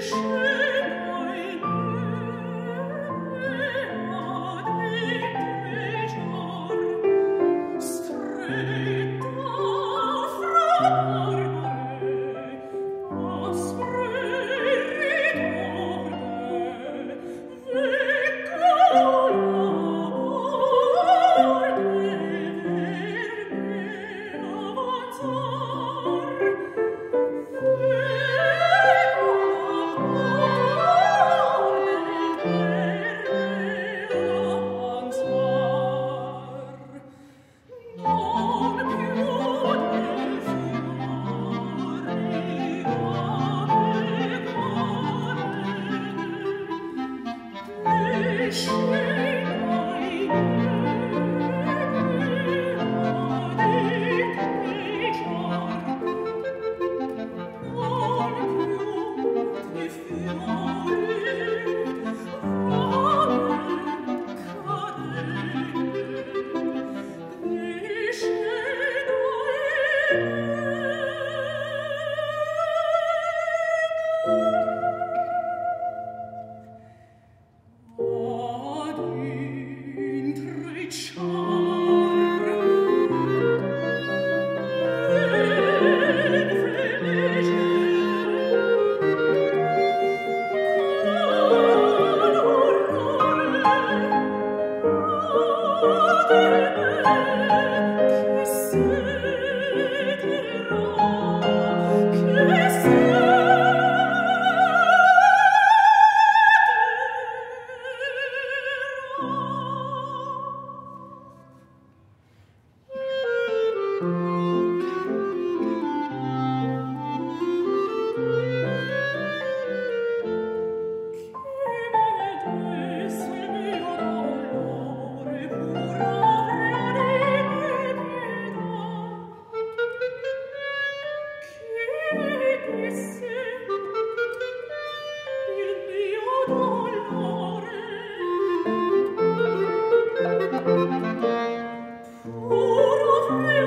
是。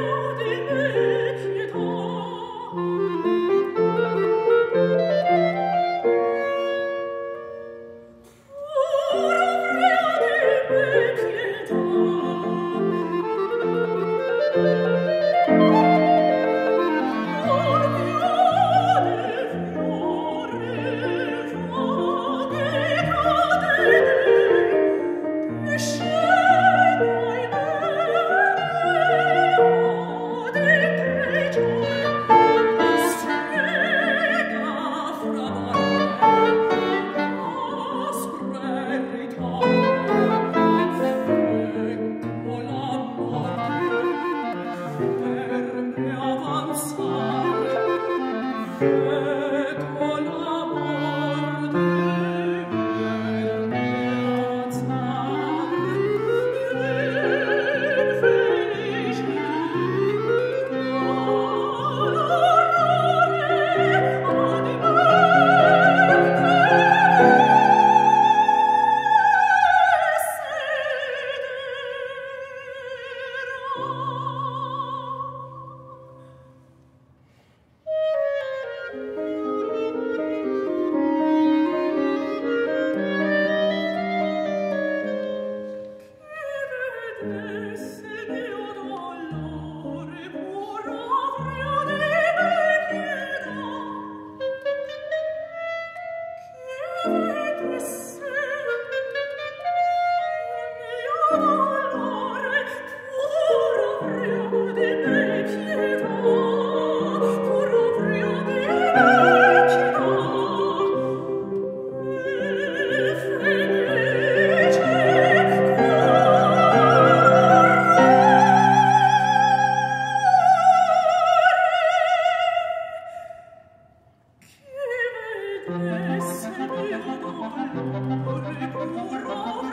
Thank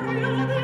Thank you.